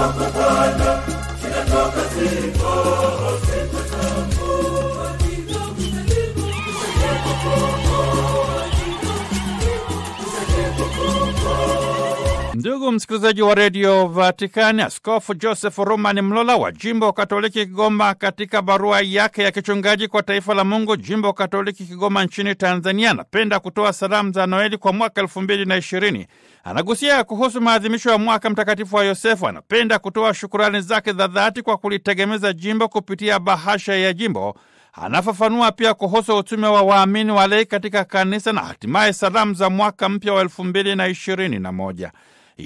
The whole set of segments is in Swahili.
Bye-bye. Msikilizaji wa redio Vatikani, Askofu Joseph Roman Mlola wa jimbo Katoliki Kigoma, katika barua yake ya kichungaji kwa taifa la Mungu, jimbo Katoliki Kigoma nchini Tanzania, anapenda kutoa salamu za Noeli kwa mwaka elfu mbili na ishirini. Anagusia kuhusu maadhimisho ya mwaka mtakatifu wa Yosefu. Anapenda kutoa shukurani zake za dhati kwa kulitegemeza jimbo kupitia bahasha ya jimbo. Anafafanua pia kuhusu utume wa waamini walei katika kanisa na hatimaye salamu za mwaka mpya wa elfu mbili na ishirini na moja.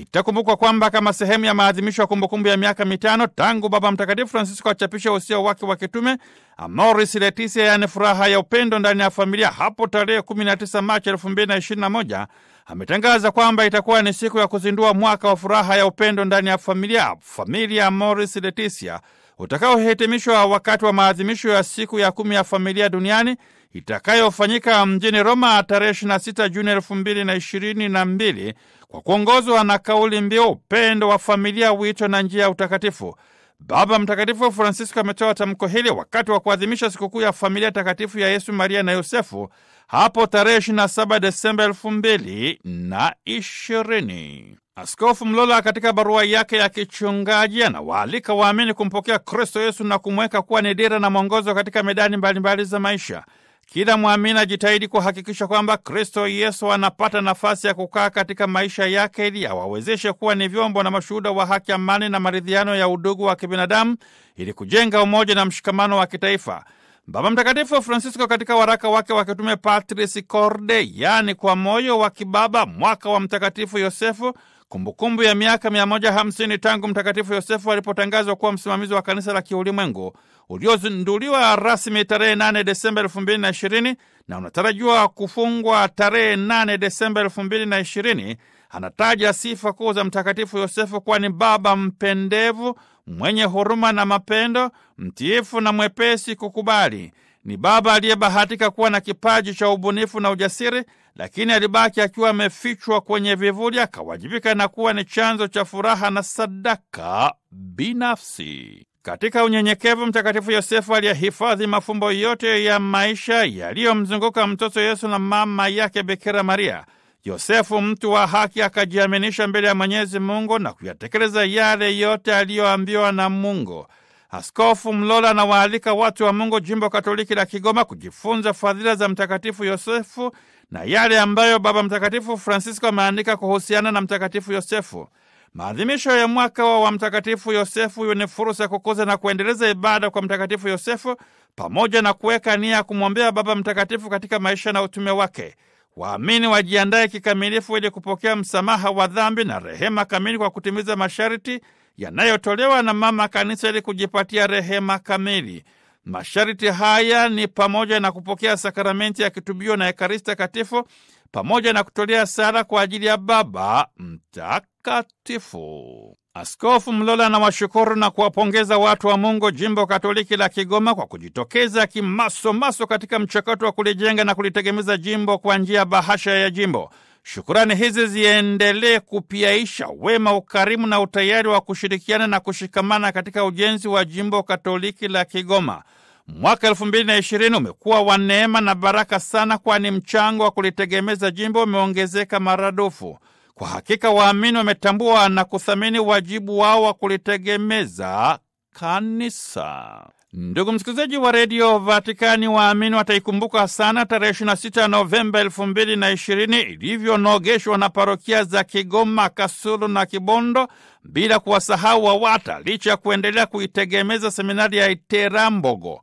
Itakumbukwa kwamba kama sehemu ya maadhimisho ya kumbukumbu ya miaka mitano tangu Baba Mtakatifu Francisco achapishe usia wake wa kitume Amoris Laetitia, yaani furaha ya upendo ndani ya familia, hapo tarehe 19 Machi 2021 ametangaza kwamba itakuwa ni siku ya kuzindua mwaka wa furaha ya upendo ndani ya familia, Familia Amoris Laetitia, utakaohitimishwa wakati wa maadhimisho ya siku ya kumi ya familia duniani itakayofanyika mjini Roma tarehe 26 Juni 2022 kwa kuongozwa na kauli mbiu upendo wa familia, wito na njia ya utakatifu. Baba Mtakatifu Francisco ametoa tamko hili wakati wa kuadhimisha sikukuu ya familia takatifu ya Yesu, Maria na Yosefu hapo tarehe 27 Desemba 2020. Askofu Mlola katika barua yake ya kichungaji anawaalika waamini kumpokea Kristo Yesu na kumweka kuwa ni dira na mwongozo katika medani mbalimbali mbali za maisha. Kila mwamini ajitahidi kuhakikisha kwamba Kristo Yesu anapata nafasi ya kukaa katika maisha yake ili awawezeshe kuwa ni vyombo na mashuhuda wa haki, amani na maridhiano ya udugu wa kibinadamu ili kujenga umoja na mshikamano wa kitaifa. Baba Mtakatifu Francisco katika waraka wake wa kitume Patris Corde, yaani kwa moyo wa kibaba, mwaka wa Mtakatifu Yosefu, kumbukumbu ya miaka 150 tangu Mtakatifu Yosefu alipotangazwa kuwa msimamizi wa kanisa la kiulimwengu uliozinduliwa rasmi tarehe 8 Desemba 2020 na unatarajiwa kufungwa tarehe 8 Desemba 2020. Anataja sifa kuu za Mtakatifu Yosefu kuwa ni baba mpendevu, mwenye huruma na mapendo, mtiifu na mwepesi kukubali. Ni baba aliyebahatika kuwa na kipaji cha ubunifu na ujasiri, lakini alibaki akiwa amefichwa kwenye vivuli, akawajibika na kuwa ni chanzo cha furaha na sadaka binafsi. Katika unyenyekevu, Mtakatifu Yosefu aliyehifadhi mafumbo yote ya maisha yaliyomzunguka mtoto Yesu na mama yake Bikira Maria. Yosefu, mtu wa haki, akajiaminisha mbele ya Mwenyezi Mungu na kuyatekeleza yale yote aliyoambiwa na Mungu. Askofu Mlola anawaalika watu wa Mungu jimbo Katoliki la Kigoma kujifunza fadhila za Mtakatifu Yosefu na yale ambayo Baba Mtakatifu Francisco ameandika kuhusiana na Mtakatifu Yosefu. Maadhimisho ya mwaka wa Mtakatifu Yosefu ni fursa ya kukuza na kuendeleza ibada kwa Mtakatifu Yosefu pamoja na kuweka nia ya kumwombea Baba Mtakatifu katika maisha na utume wake. Waamini wajiandaye kikamilifu ili kupokea msamaha wa dhambi na rehema kamili kwa kutimiza masharti yanayotolewa na Mama Kanisa ili kujipatia rehema kamili. Masharti haya ni pamoja na kupokea sakramenti ya kitubio na Ekaristi Takatifu pamoja na kutolea sala kwa ajili ya Baba Mtakatifu. Askofu Mlola anawashukuru na kuwapongeza watu wa Mungu jimbo Katoliki la Kigoma kwa kujitokeza kimasomaso katika mchakato wa kulijenga na kulitegemeza jimbo kwa njia ya bahasha ya jimbo. Shukurani hizi ziendelee kupiaisha wema, ukarimu na utayari wa kushirikiana na kushikamana katika ujenzi wa jimbo Katoliki la Kigoma. Mwaka elfu mbili na ishirini umekuwa wa neema na baraka sana, kwani mchango wa kulitegemeza jimbo umeongezeka maradufu. Kwa hakika waamini wametambua na kuthamini wajibu wao wa kulitegemeza kanisa. Ndugu msikilizaji wa redio Vatikani, waamini wataikumbuka sana tarehe 26 Novemba elfu mbili na ishirini ilivyonogeshwa na parokia za Kigoma, Kasulu na Kibondo, bila kuwasahau WAWATA licha ya kuendelea kuitegemeza seminari ya Iterambogo.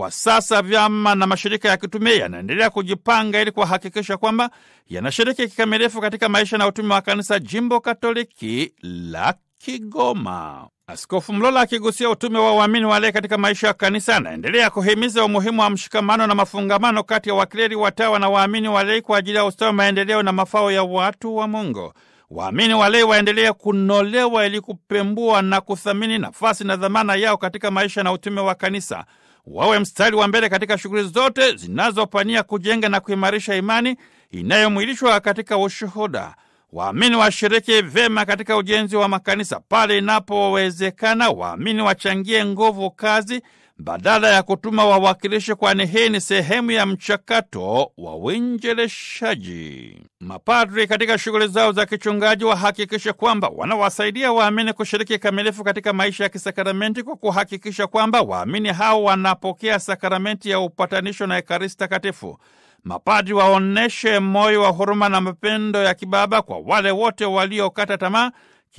Kwa sasa vyama na mashirika ya kitume yanaendelea kujipanga ili kuhakikisha kwamba yanashiriki kikamilifu katika maisha na utume wa kanisa jimbo Katoliki la Kigoma. Askofu Mlola akigusia utume wa waamini wale katika maisha ya kanisa, anaendelea kuhimiza umuhimu wa mshikamano na mafungamano kati ya wakleri, watawa na waamini walei kwa ajili ya ustawi, maendeleo na mafao ya watu wa Mungu. Waamini walei waendelee kunolewa ili kupembua na kuthamini nafasi na dhamana yao katika maisha na utume wa kanisa wawe mstari wa mbele katika shughuli zote zinazopania kujenga na kuimarisha imani inayomwilishwa katika ushuhuda. Waamini washiriki vema katika ujenzi wa makanisa. Pale inapowezekana, waamini wachangie nguvu kazi badala ya kutuma wawakilishi, kwani hii ni sehemu ya mchakato wa uinjilishaji. Mapadri katika shughuli zao za kichungaji wahakikishe kwamba wanawasaidia waamini kushiriki kamilifu katika maisha ya kisakramenti kwa kuhakikisha kwamba waamini hao wanapokea sakramenti ya upatanisho na Ekaristi Takatifu. Mapadri waoneshe moyo wa huruma na mapendo ya kibaba kwa wale wote waliokata tamaa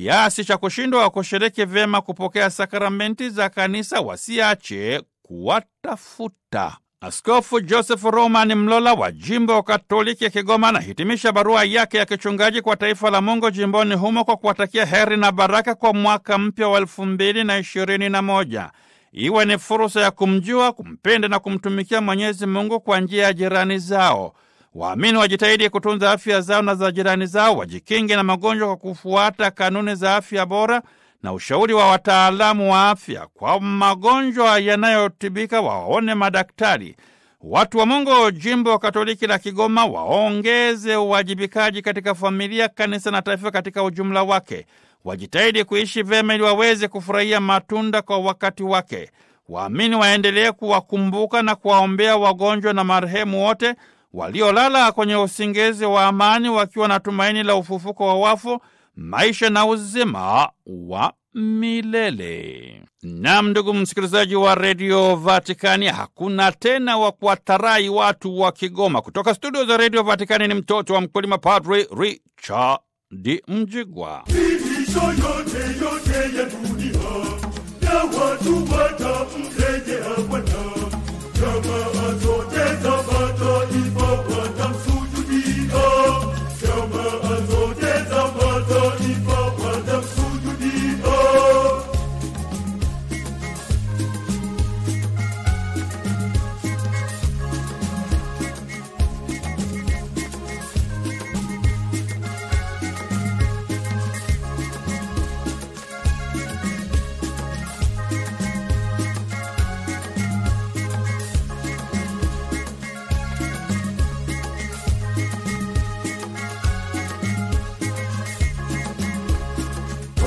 kiasi cha kushindwa kushiriki vyema kupokea sakramenti za kanisa, wasiache kuwatafuta. Askofu Joseph Roman Mlola wa jimbo Katoliki ya Kigoma anahitimisha barua yake ya kichungaji kwa taifa la Mungu jimboni humo kwa kuwatakia heri na baraka kwa mwaka mpya wa elfu mbili na ishirini na moja. Iwe ni fursa ya kumjua, kumpenda na kumtumikia Mwenyezi Mungu kwa njia ya jirani zao. Waamini wajitahidi kutunza afya zao na za jirani zao, wajikinge na magonjwa kwa kufuata kanuni za afya bora na ushauri wa wataalamu wa afya. Kwa magonjwa yanayotibika, waone madaktari. Watu wa Mungu jimbo Katoliki la Kigoma waongeze uwajibikaji katika familia, kanisa na taifa katika ujumla wake. Wajitahidi kuishi vyema ili waweze kufurahia matunda kwa wakati wake. Waamini waendelee kuwakumbuka na kuwaombea wagonjwa na marehemu wote waliolala kwenye usingizi wa amani wakiwa na tumaini la ufufuko wa wafu, maisha na uzima wa milele. Nam, ndugu msikilizaji wa redio Vatikani, hakuna tena wa kuwatarai watu wa Kigoma. Kutoka studio za redio Vatikani ni mtoto wa mkulima, Padri Richard Mjigwa. Yote yote ya dunia watu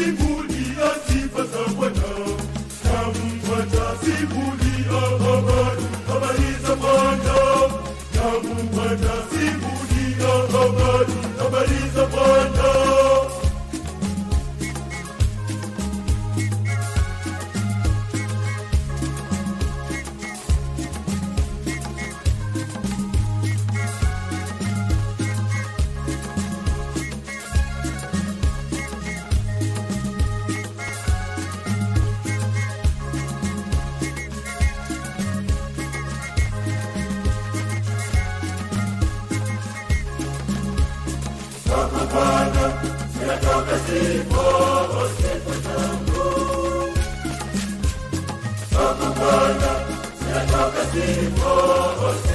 watasimulia sifa se for você tocando. Só com se a toca se for você.